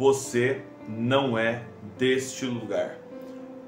você não é deste lugar.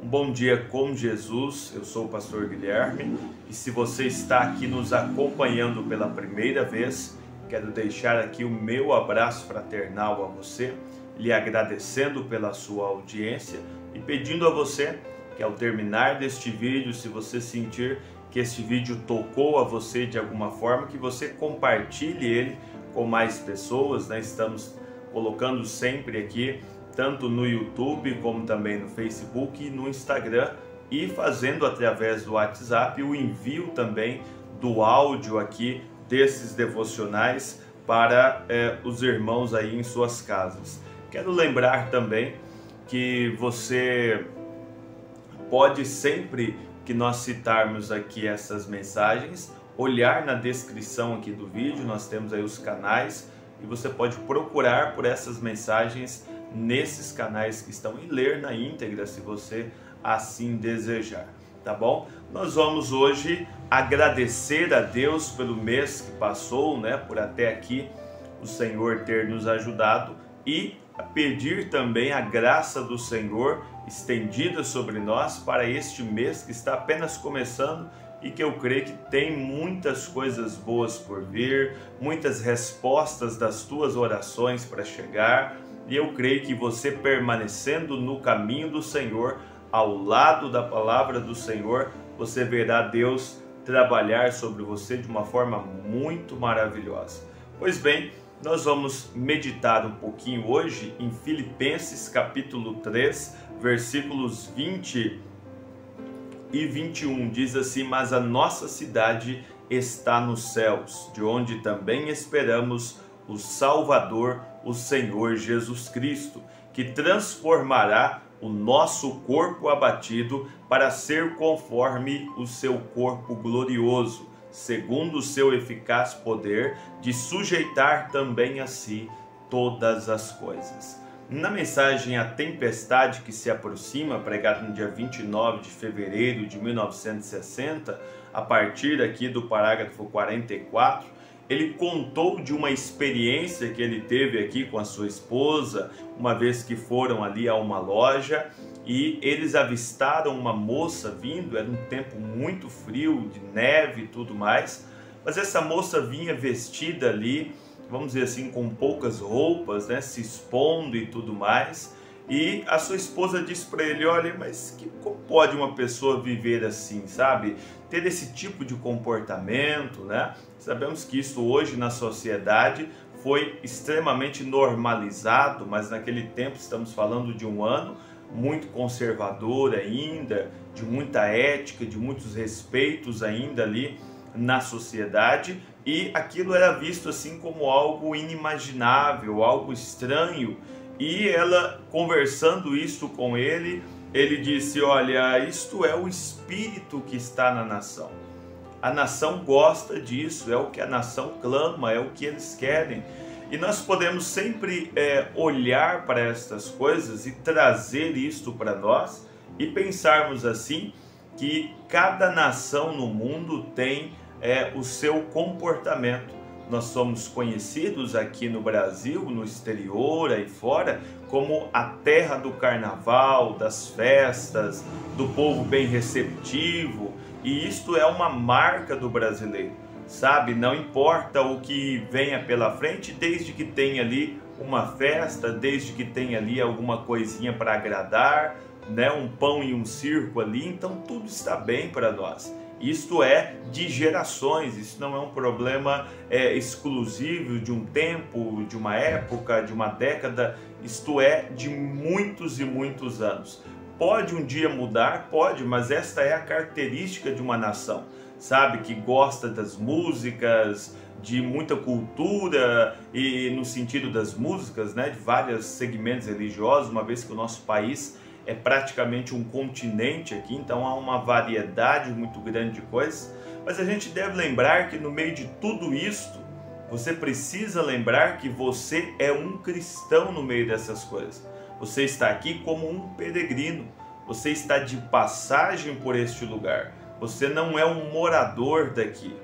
Um bom dia com Jesus, eu sou o pastor Guilherme e se você está aqui nos acompanhando pela primeira vez, quero deixar aqui o meu abraço fraternal a você, lhe agradecendo pela sua audiência e pedindo a você que ao terminar deste vídeo, se você sentir que este vídeo tocou a você de alguma forma, que você compartilhe ele com mais pessoas, né? Estamos colocando sempre aqui, tanto no YouTube como também no Facebook e no Instagram, e fazendo através do WhatsApp o envio também do áudio aqui desses devocionais para eh, os irmãos aí em suas casas. Quero lembrar também que você pode sempre que nós citarmos aqui essas mensagens, olhar na descrição aqui do vídeo, nós temos aí os canais e você pode procurar por essas mensagens nesses canais que estão e ler na íntegra se você assim desejar, tá bom? Nós vamos hoje agradecer a Deus pelo mês que passou, né, por até aqui o Senhor ter nos ajudado e pedir também a graça do Senhor estendida sobre nós para este mês que está apenas começando e que eu creio que tem muitas coisas boas por vir, muitas respostas das tuas orações para chegar, e eu creio que você permanecendo no caminho do Senhor, ao lado da palavra do Senhor, você verá Deus trabalhar sobre você de uma forma muito maravilhosa. Pois bem, nós vamos meditar um pouquinho hoje em Filipenses capítulo 3, versículos 20 e 21. Diz assim: Mas a nossa cidade está nos céus, de onde também esperamos o Salvador, o Senhor Jesus Cristo, que transformará o nosso corpo abatido para ser conforme o seu corpo glorioso segundo o seu eficaz poder, de sujeitar também a si todas as coisas. Na mensagem A Tempestade que se aproxima, pregada no dia 29 de fevereiro de 1960, a partir aqui do parágrafo 44, ele contou de uma experiência que ele teve aqui com a sua esposa, uma vez que foram ali a uma loja e eles avistaram uma moça vindo, era um tempo muito frio, de neve e tudo mais, mas essa moça vinha vestida ali, vamos dizer assim, com poucas roupas, né, se expondo e tudo mais. E a sua esposa disse para ele: Olha, mas que, como pode uma pessoa viver assim, sabe? Ter esse tipo de comportamento, né? Sabemos que isso hoje na sociedade foi extremamente normalizado, mas naquele tempo, estamos falando de um ano, muito conservador ainda, de muita ética, de muitos respeitos ainda ali na sociedade, e aquilo era visto assim como algo inimaginável, algo estranho. E ela conversando isso com ele, ele disse: Olha, isto é o espírito que está na nação. A nação gosta disso, é o que a nação clama, é o que eles querem. E nós podemos sempre é, olhar para estas coisas e trazer isto para nós e pensarmos assim que cada nação no mundo tem é, o seu comportamento. Nós somos conhecidos aqui no Brasil, no exterior, aí fora, como a terra do carnaval, das festas, do povo bem receptivo, e isto é uma marca do brasileiro sabe? Não importa o que venha pela frente, desde que tenha ali uma festa, desde que tenha ali alguma coisinha para agradar, né? Um pão e um circo ali, então tudo está bem para nós. Isto é de gerações, isso não é um problema é, exclusivo de um tempo, de uma época, de uma década, isto é de muitos e muitos anos. Pode um dia mudar? Pode, mas esta é a característica de uma nação sabe, que gosta das músicas, de muita cultura e no sentido das músicas, né, de vários segmentos religiosos, uma vez que o nosso país é praticamente um continente aqui, então há uma variedade muito grande de coisas. Mas a gente deve lembrar que no meio de tudo isto, você precisa lembrar que você é um cristão no meio dessas coisas. Você está aqui como um peregrino. Você está de passagem por este lugar. Você não é um morador daqui.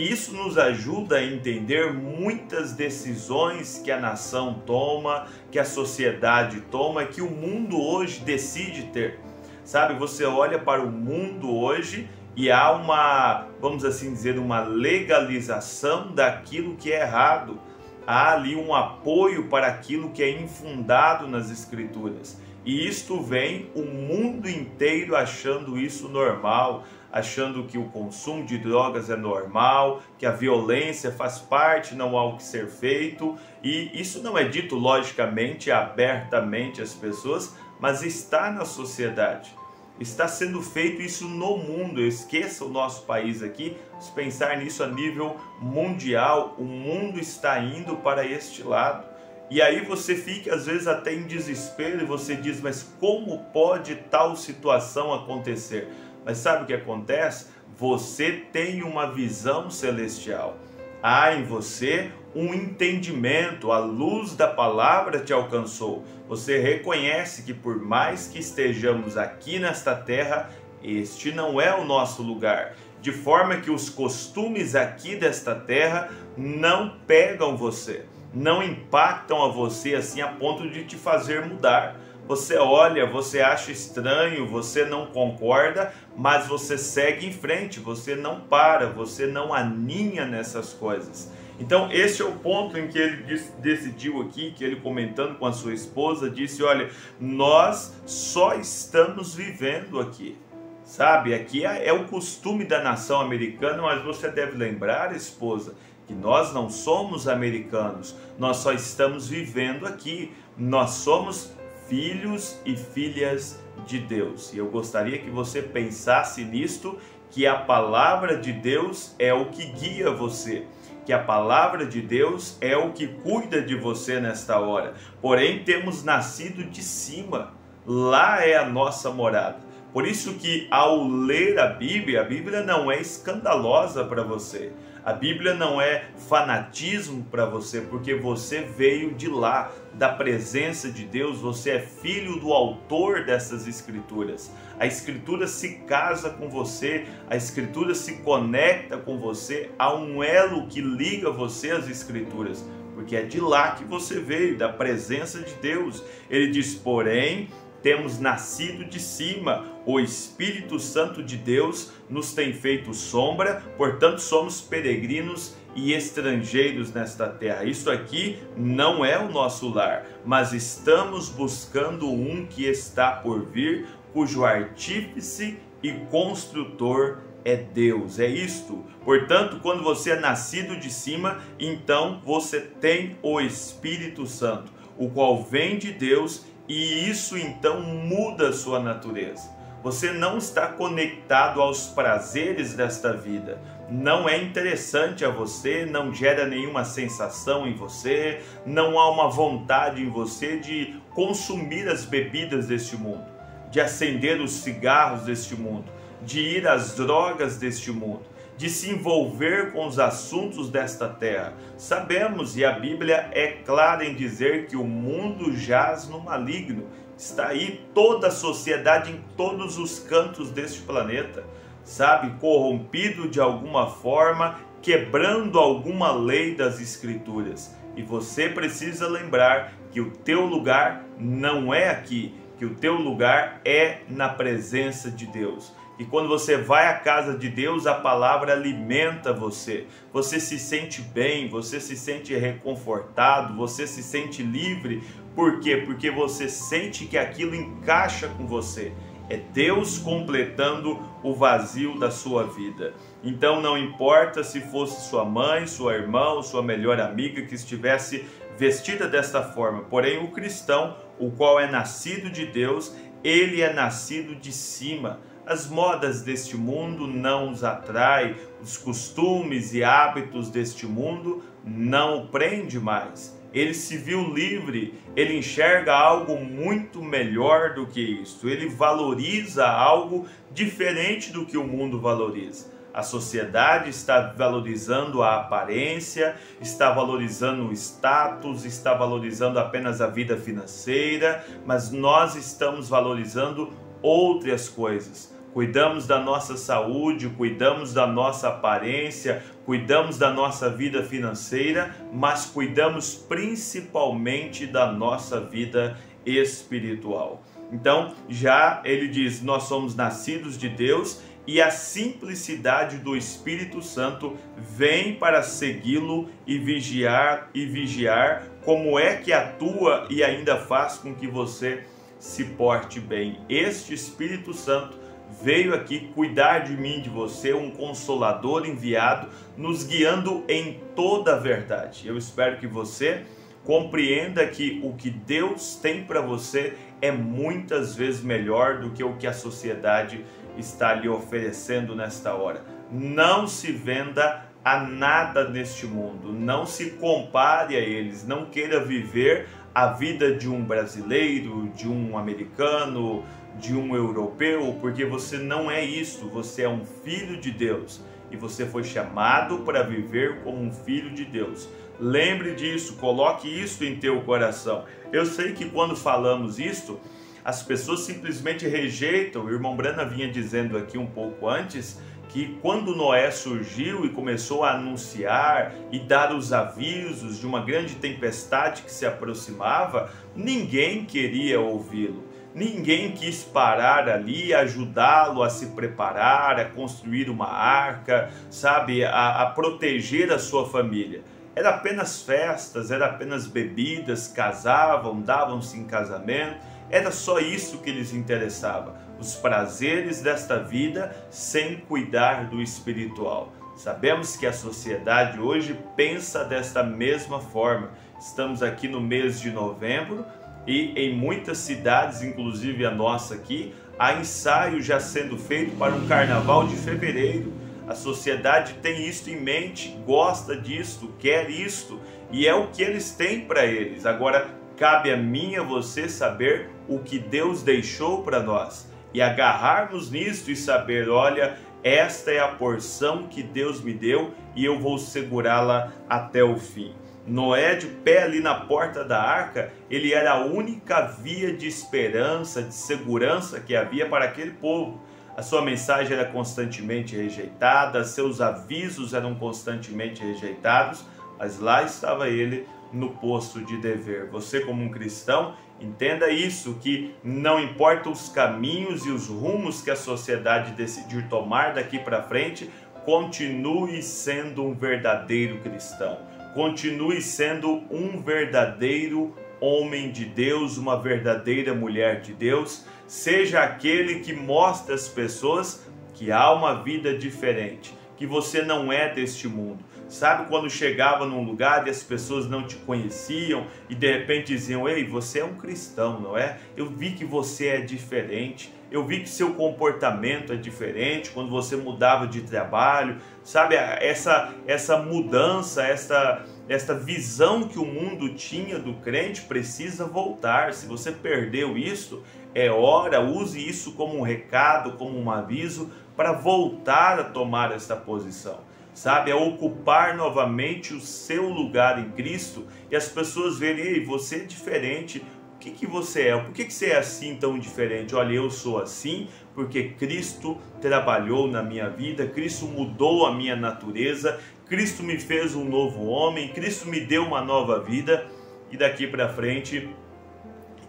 E isso nos ajuda a entender muitas decisões que a nação toma, que a sociedade toma, que o mundo hoje decide ter. Sabe, você olha para o mundo hoje e há uma, vamos assim dizer, uma legalização daquilo que é errado. Há ali um apoio para aquilo que é infundado nas escrituras. E isto vem o mundo inteiro achando isso normal, achando que o consumo de drogas é normal, que a violência faz parte, não há o que ser feito. E isso não é dito logicamente, abertamente às pessoas, mas está na sociedade. Está sendo feito isso no mundo. Esqueça o nosso país aqui, se pensar nisso a nível mundial, o mundo está indo para este lado. E aí você fica às vezes até em desespero e você diz: "Mas como pode tal situação acontecer?" Mas sabe o que acontece? Você tem uma visão celestial. Há em você um entendimento, a luz da palavra te alcançou. Você reconhece que por mais que estejamos aqui nesta terra, este não é o nosso lugar. De forma que os costumes aqui desta terra não pegam você, não impactam a você assim a ponto de te fazer mudar. Você olha, você acha estranho, você não concorda, mas você segue em frente, você não para, você não aninha nessas coisas. Então, esse é o ponto em que ele decidiu aqui, que ele comentando com a sua esposa, disse: Olha, nós só estamos vivendo aqui. Sabe, aqui é, é o costume da nação americana, mas você deve lembrar, esposa, que nós não somos americanos, nós só estamos vivendo aqui. Nós somos filhos e filhas de Deus. E eu gostaria que você pensasse nisto, que a palavra de Deus é o que guia você, que a palavra de Deus é o que cuida de você nesta hora. Porém, temos nascido de cima. Lá é a nossa morada. Por isso que ao ler a Bíblia, a Bíblia não é escandalosa para você. A Bíblia não é fanatismo para você, porque você veio de lá, da presença de Deus, você é filho do autor dessas escrituras. A escritura se casa com você, a escritura se conecta com você, há um elo que liga você às escrituras, porque é de lá que você veio, da presença de Deus. Ele diz, porém, temos nascido de cima, o Espírito Santo de Deus nos tem feito sombra, portanto somos peregrinos e estrangeiros nesta terra. Isso aqui não é o nosso lar, mas estamos buscando um que está por vir, cujo artífice e construtor é Deus, é isto. Portanto, quando você é nascido de cima, então você tem o Espírito Santo, o qual vem de Deus e isso então muda a sua natureza. Você não está conectado aos prazeres desta vida. Não é interessante a você, não gera nenhuma sensação em você, não há uma vontade em você de consumir as bebidas deste mundo, de acender os cigarros deste mundo, de ir às drogas deste mundo de se envolver com os assuntos desta terra. Sabemos, e a Bíblia é clara em dizer que o mundo jaz no maligno. Está aí toda a sociedade em todos os cantos deste planeta, sabe, corrompido de alguma forma, quebrando alguma lei das Escrituras. E você precisa lembrar que o teu lugar não é aqui, que o teu lugar é na presença de Deus. E quando você vai à casa de Deus, a palavra alimenta você. Você se sente bem, você se sente reconfortado, você se sente livre. Por quê? Porque você sente que aquilo encaixa com você. É Deus completando o vazio da sua vida. Então não importa se fosse sua mãe, sua irmã, sua melhor amiga que estivesse vestida desta forma, porém o cristão, o qual é nascido de Deus, ele é nascido de cima as modas deste mundo não os atrai, os costumes e hábitos deste mundo não o prende mais. Ele se viu livre, ele enxerga algo muito melhor do que isso, ele valoriza algo diferente do que o mundo valoriza. A sociedade está valorizando a aparência, está valorizando o status, está valorizando apenas a vida financeira, mas nós estamos valorizando outras coisas cuidamos da nossa saúde, cuidamos da nossa aparência, cuidamos da nossa vida financeira, mas cuidamos principalmente da nossa vida espiritual. Então, já ele diz: nós somos nascidos de Deus e a simplicidade do Espírito Santo vem para segui-lo e vigiar e vigiar como é que atua e ainda faz com que você se porte bem. Este Espírito Santo veio aqui cuidar de mim, de você, um consolador enviado, nos guiando em toda a verdade. Eu espero que você compreenda que o que Deus tem para você é muitas vezes melhor do que o que a sociedade está lhe oferecendo nesta hora. Não se venda a nada neste mundo, não se compare a eles, não queira viver a vida de um brasileiro, de um americano, de um europeu, porque você não é isso, você é um filho de Deus e você foi chamado para viver como um filho de Deus. Lembre disso, coloque isso em teu coração. Eu sei que quando falamos isto, as pessoas simplesmente rejeitam. O irmão Brana vinha dizendo aqui um pouco antes que quando Noé surgiu e começou a anunciar e dar os avisos de uma grande tempestade que se aproximava, ninguém queria ouvi-lo. Ninguém quis parar ali, ajudá-lo a se preparar, a construir uma arca, sabe, a, a proteger a sua família. Era apenas festas, era apenas bebidas, casavam, davam-se em casamento, era só isso que lhes interessava, os prazeres desta vida sem cuidar do espiritual. Sabemos que a sociedade hoje pensa desta mesma forma. Estamos aqui no mês de novembro, e em muitas cidades, inclusive a nossa aqui, há ensaio já sendo feito para um carnaval de fevereiro. A sociedade tem isto em mente, gosta disto, quer isto e é o que eles têm para eles. Agora, cabe a mim e a você saber o que Deus deixou para nós e agarrarmos nisto e saber: olha, esta é a porção que Deus me deu e eu vou segurá-la até o fim. Noé, de pé ali na porta da arca, ele era a única via de esperança, de segurança que havia para aquele povo. A sua mensagem era constantemente rejeitada, seus avisos eram constantemente rejeitados, mas lá estava ele no posto de dever. Você, como um cristão, entenda isso: que não importa os caminhos e os rumos que a sociedade decidir tomar daqui para frente, continue sendo um verdadeiro cristão continue sendo um verdadeiro homem de Deus, uma verdadeira mulher de Deus, seja aquele que mostra às pessoas que há uma vida diferente, que você não é deste mundo. Sabe quando chegava num lugar e as pessoas não te conheciam e de repente diziam: Ei, você é um cristão, não é? Eu vi que você é diferente eu vi que seu comportamento é diferente quando você mudava de trabalho, sabe? Essa, essa mudança, essa, essa visão que o mundo tinha do crente precisa voltar. Se você perdeu isso, é hora, use isso como um recado, como um aviso para voltar a tomar essa posição. Sabe, a ocupar novamente o seu lugar em Cristo e as pessoas verem, Ei, você é diferente, que, que você é? Por que, que você é assim tão diferente? Olha, eu sou assim porque Cristo trabalhou na minha vida, Cristo mudou a minha natureza, Cristo me fez um novo homem, Cristo me deu uma nova vida e daqui para frente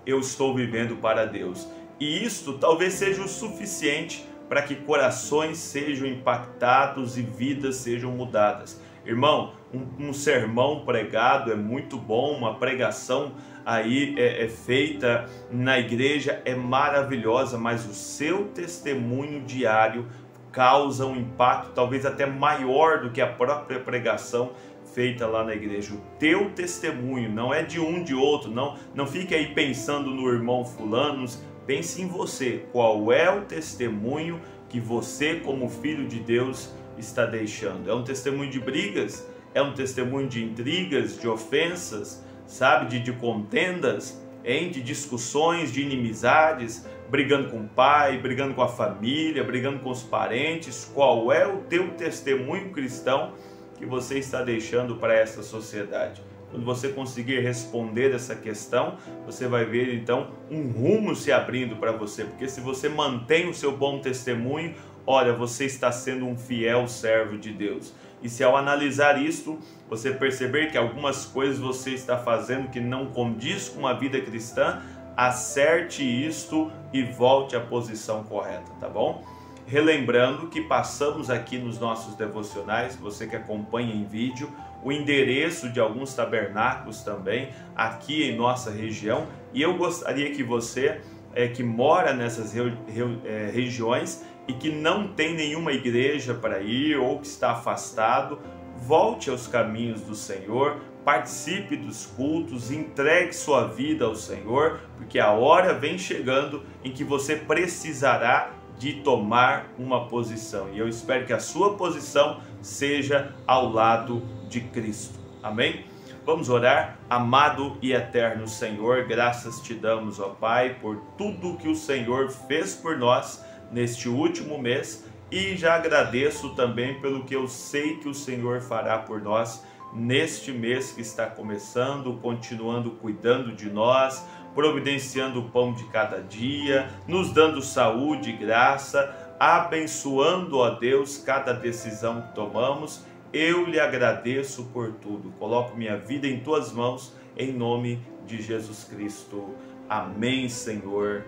eu estou vivendo para Deus. E isto talvez seja o suficiente para que corações sejam impactados e vidas sejam mudadas. Irmão, um, um sermão pregado é muito bom, uma pregação aí é, é feita na igreja é maravilhosa, mas o seu testemunho diário causa um impacto talvez até maior do que a própria pregação feita lá na igreja. O teu testemunho não é de um de outro, não, não fique aí pensando no irmão fulano, pense em você. Qual é o testemunho que você como filho de Deus está deixando? É um testemunho de brigas? É um testemunho de intrigas, de ofensas? Sabe, de, de contendas, hein? de discussões, de inimizades, brigando com o pai, brigando com a família, brigando com os parentes. Qual é o teu testemunho cristão que você está deixando para essa sociedade? quando você conseguir responder essa questão, você vai ver então um rumo se abrindo para você, porque se você mantém o seu bom testemunho, olha, você está sendo um fiel servo de Deus. E se ao analisar isto, você perceber que algumas coisas você está fazendo que não condiz com a vida cristã, acerte isto e volte à posição correta, tá bom? Relembrando que passamos aqui nos nossos devocionais, você que acompanha em vídeo, o endereço de alguns tabernáculos também aqui em nossa região, e eu gostaria que você é, que mora nessas re, re, é, regiões e que não tem nenhuma igreja para ir ou que está afastado, volte aos caminhos do Senhor, participe dos cultos, entregue sua vida ao Senhor, porque a hora vem chegando em que você precisará de tomar uma posição. E eu espero que a sua posição seja ao lado de Cristo. Amém? Vamos orar. Amado e eterno Senhor, graças te damos, ó Pai, por tudo que o Senhor fez por nós neste último mês e já agradeço também pelo que eu sei que o Senhor fará por nós neste mês que está começando, continuando cuidando de nós, providenciando o pão de cada dia, nos dando saúde e graça, abençoando, ó Deus, cada decisão que tomamos. Eu lhe agradeço por tudo. Coloco minha vida em tuas mãos, em nome de Jesus Cristo. Amém, Senhor.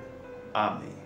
Amém.